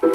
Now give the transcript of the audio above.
Kylo.